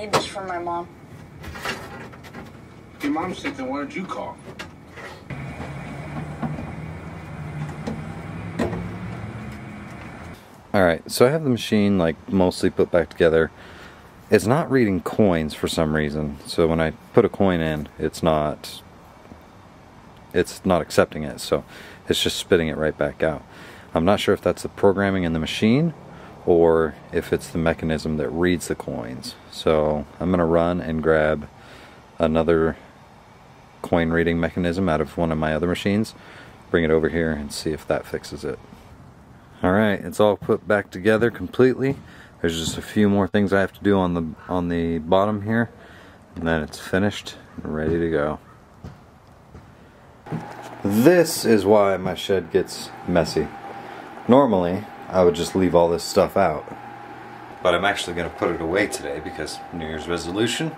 Maybe it's from my mom. Your mom's sick, then why did you call? Alright, so I have the machine like mostly put back together. It's not reading coins for some reason. So when I put a coin in, it's not it's not accepting it. So it's just spitting it right back out. I'm not sure if that's the programming in the machine or if it's the mechanism that reads the coins. So I'm going to run and grab another coin reading mechanism out of one of my other machines, bring it over here and see if that fixes it. Alright, it's all put back together completely. There's just a few more things I have to do on the on the bottom here, and then it's finished and ready to go. This is why my shed gets messy. Normally, I would just leave all this stuff out. But I'm actually going to put it away today because New Year's resolution,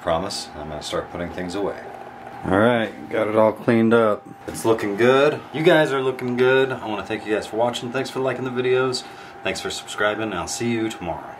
promise, I'm going to start putting things away. Alright, got it all cleaned up. It's looking good. You guys are looking good. I want to thank you guys for watching. Thanks for liking the videos. Thanks for subscribing. I'll see you tomorrow.